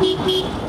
beep beep.